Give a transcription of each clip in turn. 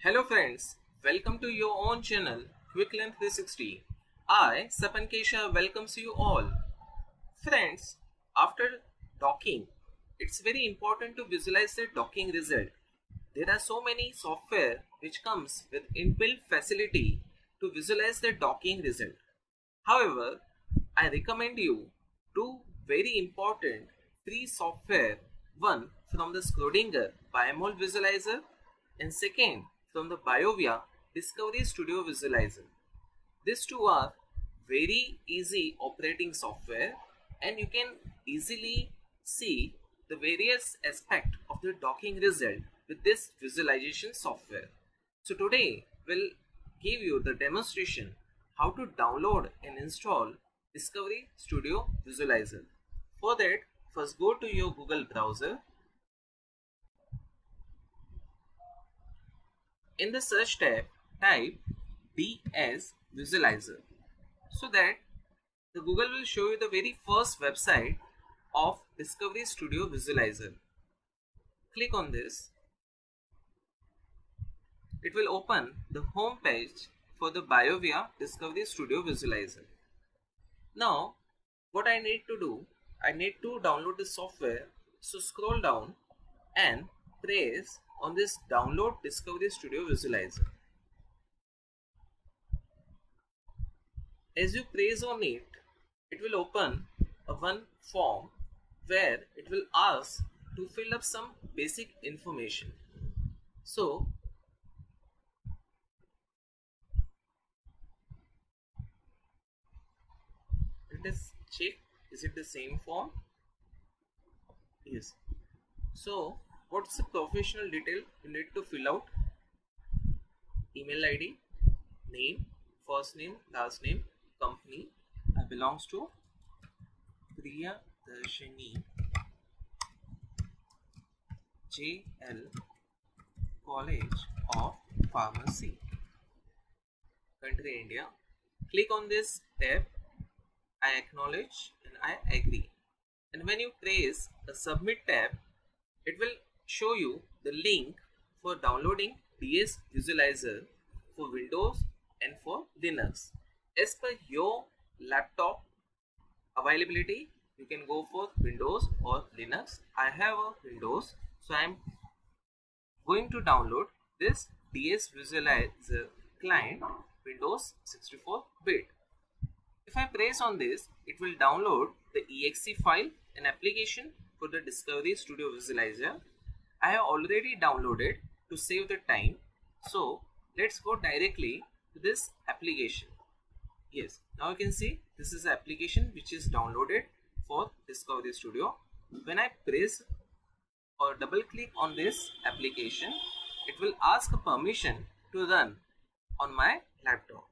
Hello friends, welcome to your own channel QuickLearn 360. I, Sapan Kesha, welcomes you all. Friends, after docking, it's very important to visualize the docking result. There are so many software which comes with inbuilt facility to visualize the docking result. However, I recommend you two very important free software. One from the Schrodinger PyMOL Visualizer and second from the BioVia Discovery Studio Visualizer. These two are very easy operating software and you can easily see the various aspect of the docking result with this visualization software. So today we'll give you the demonstration how to download and install Discovery Studio Visualizer. For that first go to your Google browser In the search tab, type DS Visualizer so that the Google will show you the very first website of Discovery Studio Visualizer. Click on this. It will open the home page for the BioVia Discovery Studio Visualizer. Now, what I need to do, I need to download the software. So scroll down and press on this download Discovery Studio Visualizer. As you press on it, it will open a one form where it will ask to fill up some basic information. So, let us check is it the same form? Yes. So, what's the professional detail you need to fill out? Email id name first name last name company. I belongs to priya darshini. Jl college of pharmacy. Country india. Click on this tab. I acknowledge and i agree. And when you press the submit tab it will show you the link for downloading DS Visualizer for Windows and for Linux. As per your laptop availability, you can go for Windows or Linux. I have a Windows, so I am going to download this DS Visualizer client Windows 64 bit. If I press on this, it will download the exe file, an application for the Discovery Studio Visualizer I have already downloaded to save the time. So let's go directly to this application. Yes, now you can see this is the application which is downloaded for Discovery Studio. When I press or double click on this application, it will ask permission to run on my laptop.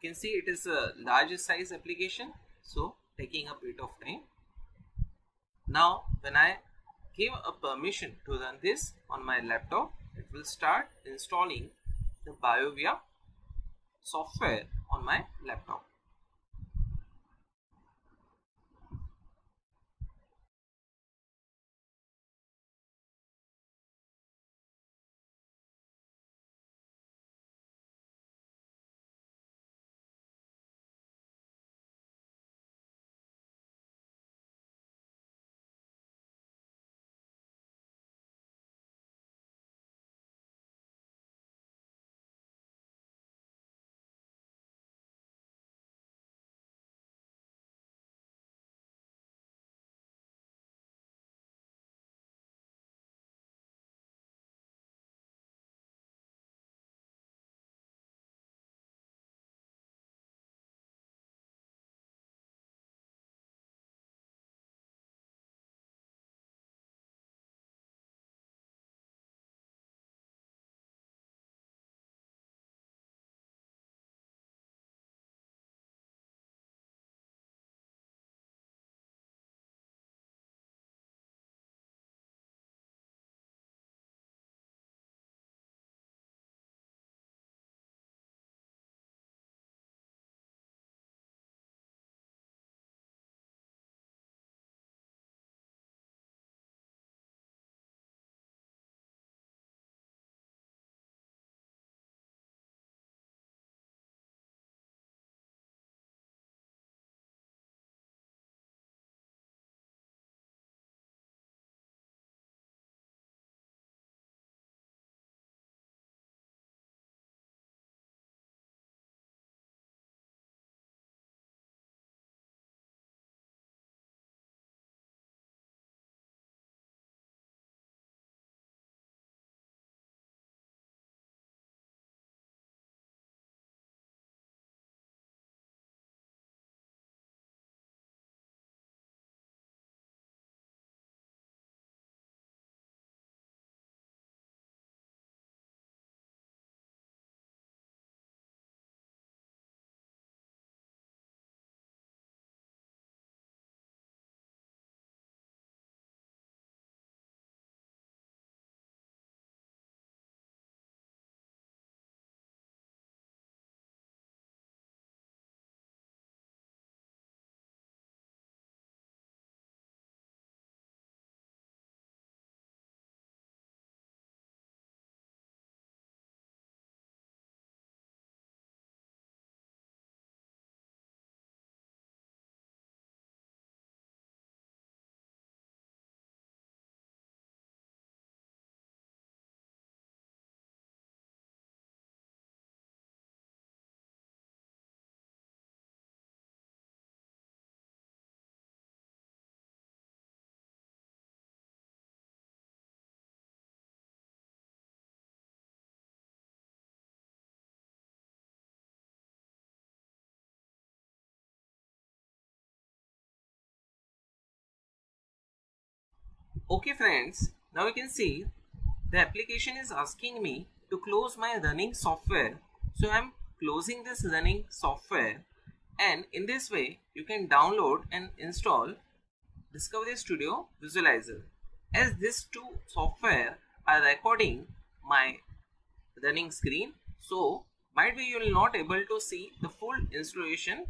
You can see it is a large size application so taking a bit of time. Now when I give a permission to run this on my laptop it will start installing the BioVia software on my laptop Okay friends, now you can see the application is asking me to close my running software. So I'm closing this running software and in this way you can download and install Discovery Studio Visualizer. As these two software are recording my running screen so might be you will not able to see the full installation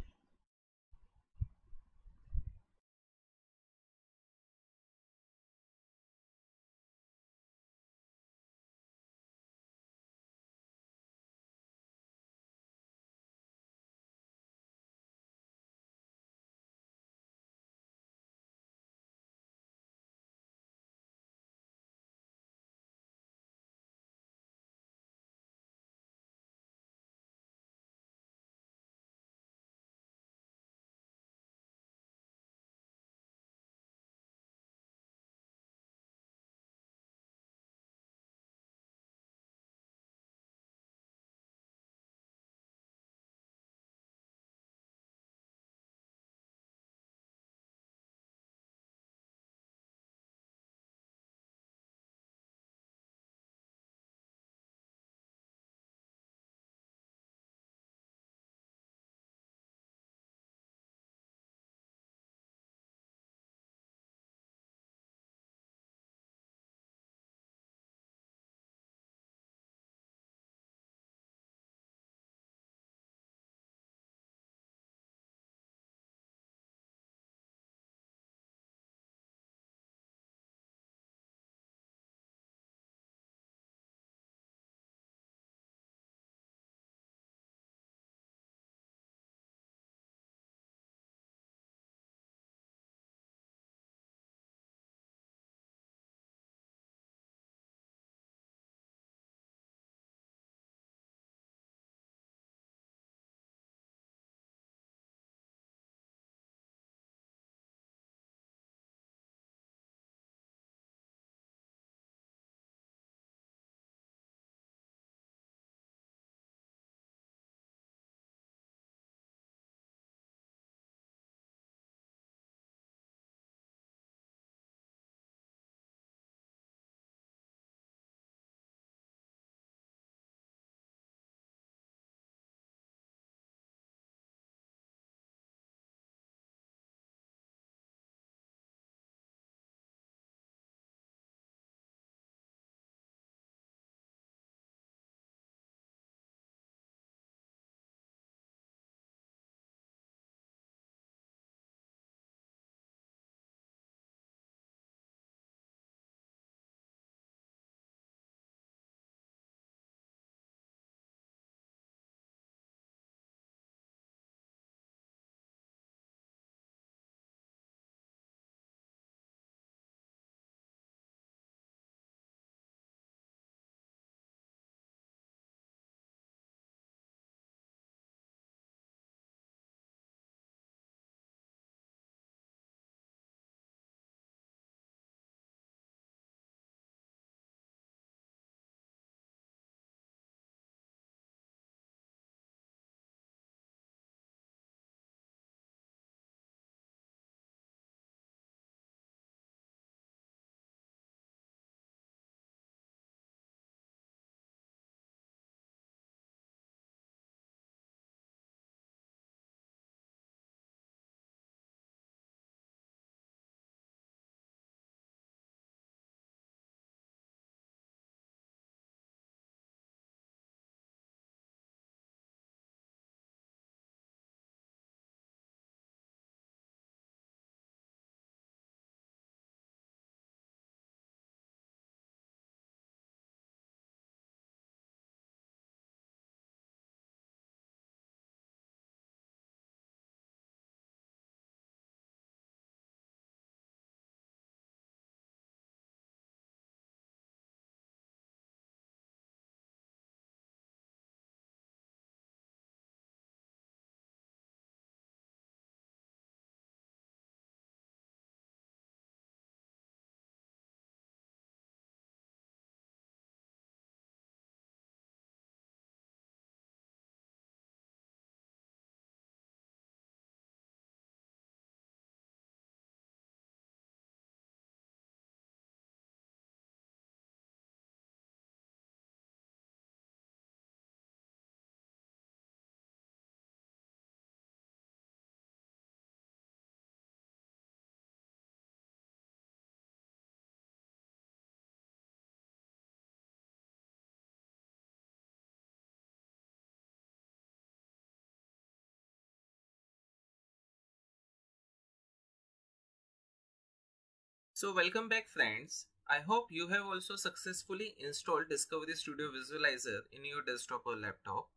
So welcome back friends. I hope you have also successfully installed Discovery Studio Visualizer in your desktop or laptop.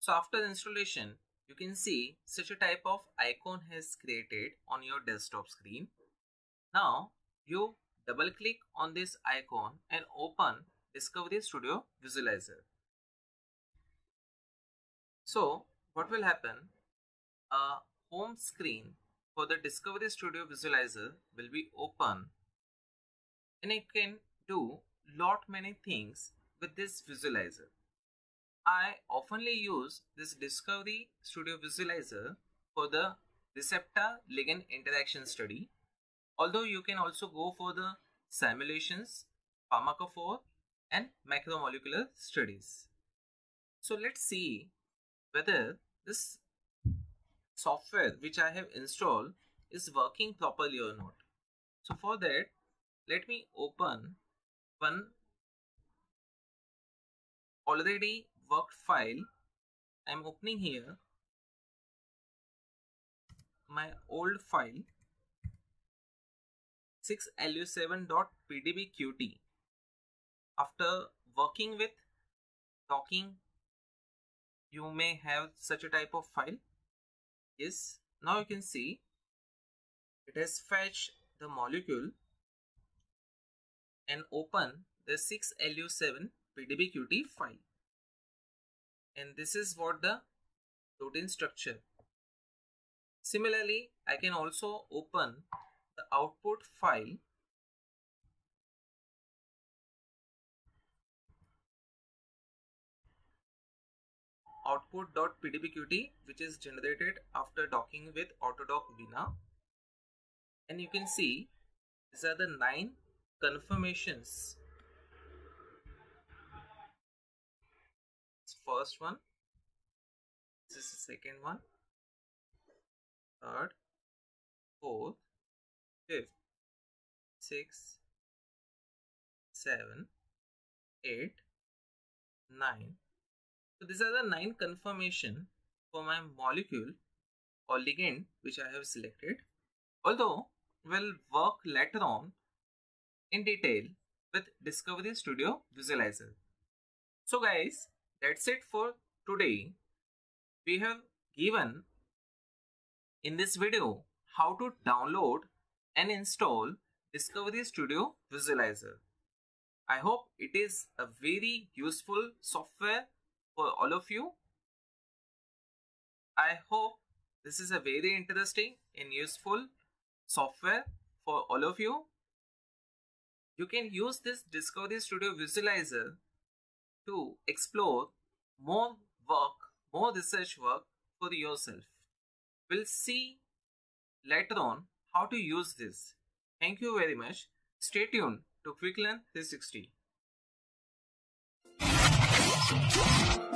So after installation, you can see such a type of icon has created on your desktop screen. Now you double click on this icon and open Discovery Studio Visualizer. So what will happen? A home screen for the Discovery Studio Visualizer will be open and you can do lot many things with this visualizer. I oftenly use this Discovery Studio Visualizer for the receptor ligand interaction study. Although you can also go for the simulations, pharmacophore and macromolecular studies. So let's see whether this software which I have installed is working properly or not. So for that, let me open one already worked file. I'm opening here my old file 6lu7.pdbqt. After working with docking, you may have such a type of file Yes, now you can see it has fetched the molecule and open the 6LU7 PDBQT file. And this is what the protein structure. Similarly, I can also open the output file output.pdbqt which is generated after docking with AutoDock Vina. And you can see these are the 9 conformations. First one, this is the second one, third, fourth, fifth, sixth, seven, eight, nine. So these are the nine conformation for my molecule or ligand which I have selected. Although will work later on in detail with Discovery Studio Visualizer. So guys, that's it for today. We have given in this video how to download and install Discovery Studio Visualizer. I hope it is a very useful software for all of you. I hope this is a very interesting and useful software for all of you. You can use this Discovery Studio Visualizer to explore more work, more research work for yourself. We'll see later on how to use this. Thank you very much. Stay tuned to QuickLearn 360. Thank you.